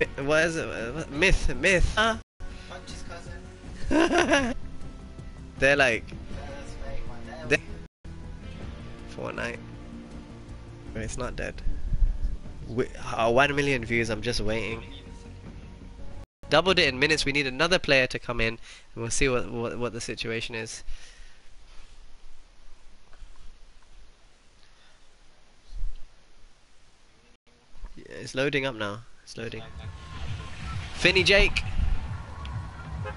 What is it? Myth, myth. Huh? Punch his cousin. They're like fake, Fortnite. But it's not dead. We, uh, one million views. I'm just waiting. Doubled it in minutes. We need another player to come in, and we'll see what what, what the situation is. Yeah, it's loading up now. It's loading. Finny Jake.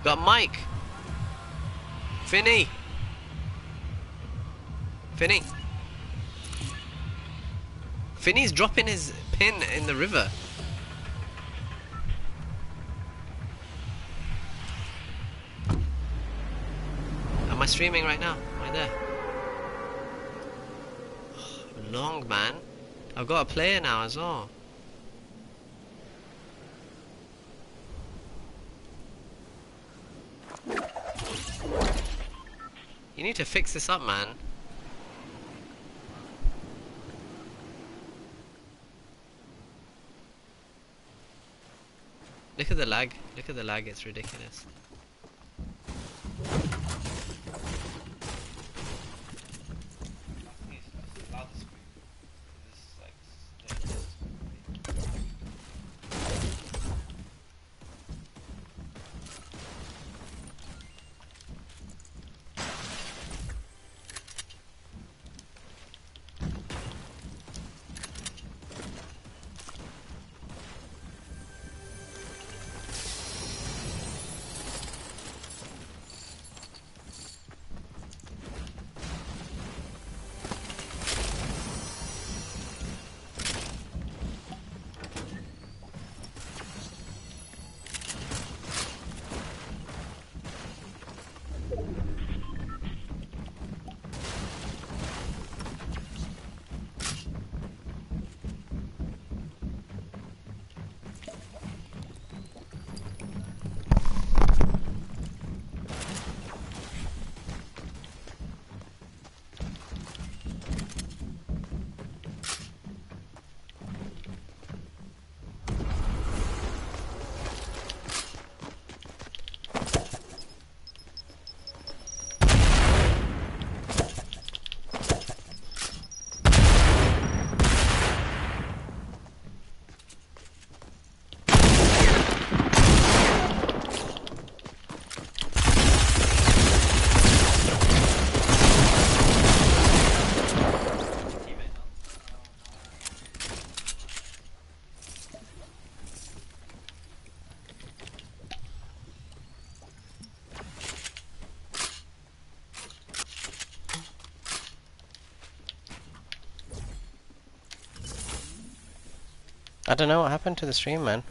Got Mike. Finny. Finny. Finny's dropping his pin in the river. Am I streaming right now? Am I there? Long man. I've got a player now as well. You need to fix this up, man. Look at the lag. Look at the lag. It's ridiculous. I don't know what happened to the stream, man.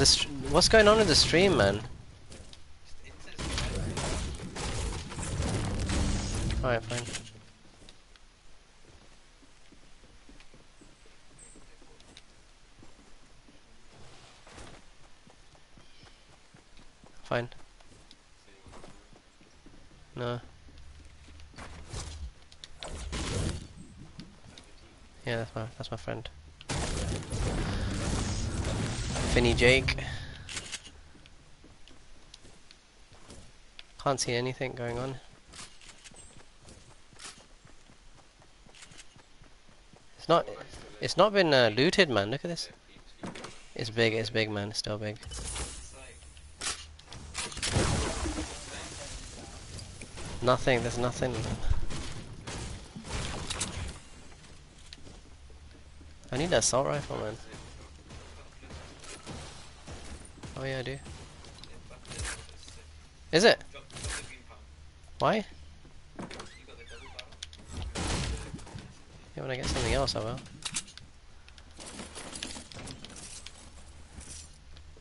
This, what's going on in the stream, man? Alright, fine. Fine. No. Yeah, that's my that's my friend. Finny Jake. Can't see anything going on. It's not. It's not been uh, looted, man. Look at this. It's big. It's big, man. It's still big. Nothing. There's nothing. I need an assault rifle, man. Oh yeah, I do. Is it? Why? Yeah, when I get something else, I will.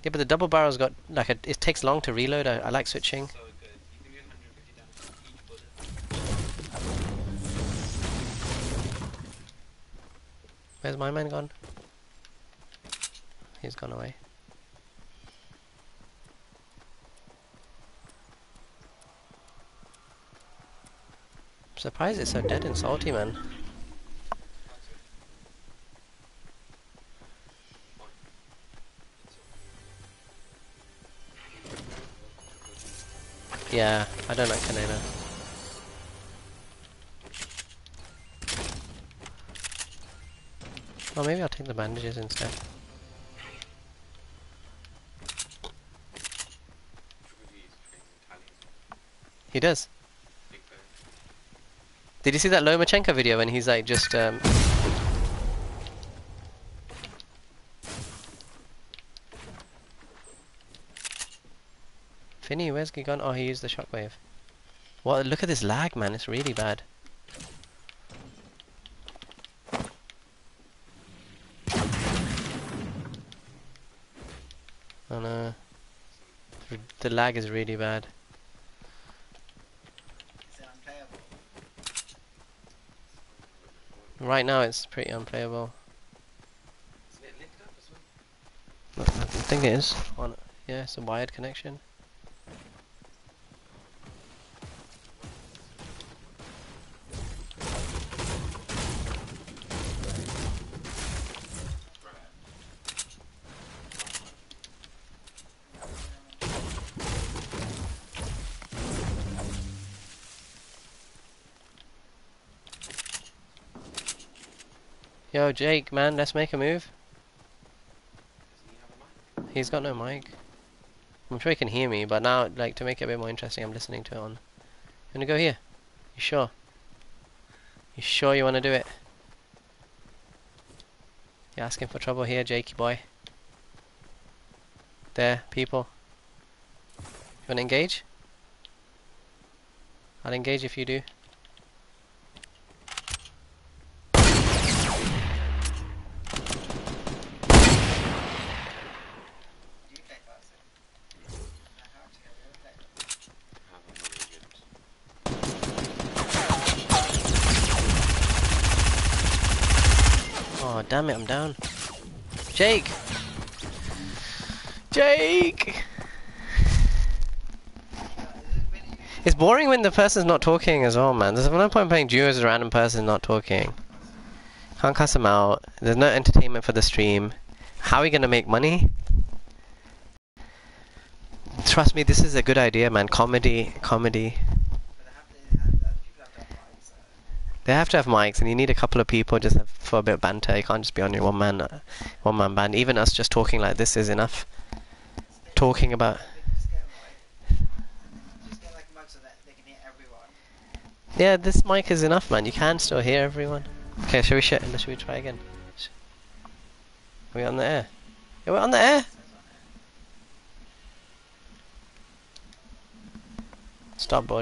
Yeah, but the double barrel's got like a, it takes long to reload. I, I like switching. So good. You can do 150 damage each bullet. Where's my man gone? He's gone away. Surprised it's so dead and salty, man. Yeah, I don't like Kanena. Well, maybe I'll take the bandages instead. He does. Did you see that Lomachenko video when he's like just um Finny, where's he gone? Oh, he used the shockwave. What? Look at this lag, man. It's really bad. Oh no. The lag is really bad. Is it unplayable? Right now, it's pretty unplayable. Isn't it linked up as well? I think it is. On, yeah, it's a wired connection. Yo, Jake, man, let's make a move. He's got no mic. I'm sure he can hear me, but now, like, to make it a bit more interesting, I'm listening to it on. You wanna go here? You sure? You sure you wanna do it? You're asking for trouble here, Jakey boy. There, people. You wanna engage? I'll engage if you. Do you play Tarzan? I have to get rid of it. Have a really good. Oh, damn it, I'm down. Jake! Jake! It's boring when the person's not talking as well, man. There's no point playing duos with a random person not talking. Can't cuss them out. There's no entertainment for the stream. How are we gonna make money? Trust me, this is a good idea, man. Comedy, comedy. But they have to, have, other people have to have mics, so. They have to have mics, and you need a couple of people just for a bit of banter. You can't just be on your one man, uh, one man band. Even us just talking like this is enough. Talking about. Yeah, this mic is enough, man. You can still hear everyone. Okay, shall we shit? Should we try again? Are we on the air? Yeah, we're on the air. Stop, board.